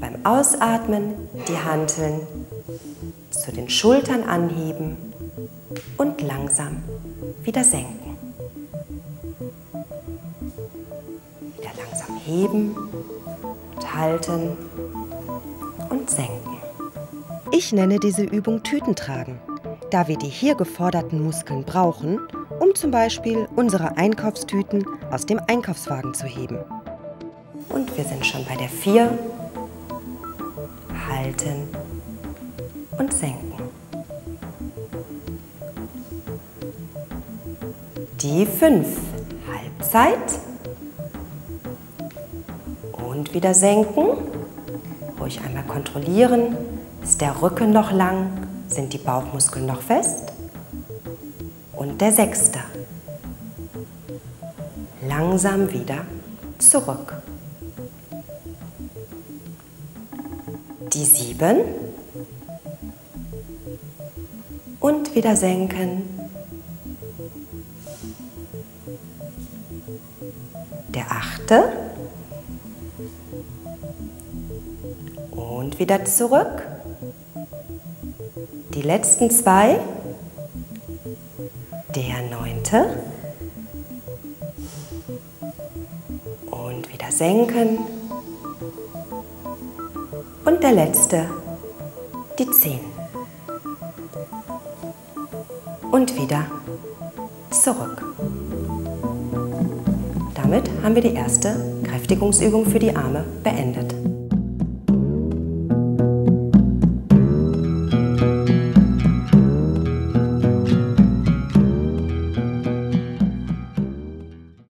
beim Ausatmen die Hanteln zu den Schultern anheben und langsam wieder senken. Wieder langsam heben und halten und senken. Ich nenne diese Übung Tütentragen, da wir die hier geforderten Muskeln brauchen, um zum Beispiel unsere Einkaufstüten aus dem Einkaufswagen zu heben. Und wir sind schon bei der 4. Halten und senken. Die 5. Halbzeit. Und wieder senken. Ruhig einmal kontrollieren. Ist der Rücken noch lang? Sind die Bauchmuskeln noch fest? Und der sechste. Langsam wieder zurück. Die sieben. Und wieder senken. Der achte. Und wieder zurück. Die letzten zwei. Der neunte. Und wieder senken. Und der letzte, die zehn. Und wieder zurück. Damit haben wir die erste Kräftigungsübung für die Arme beendet.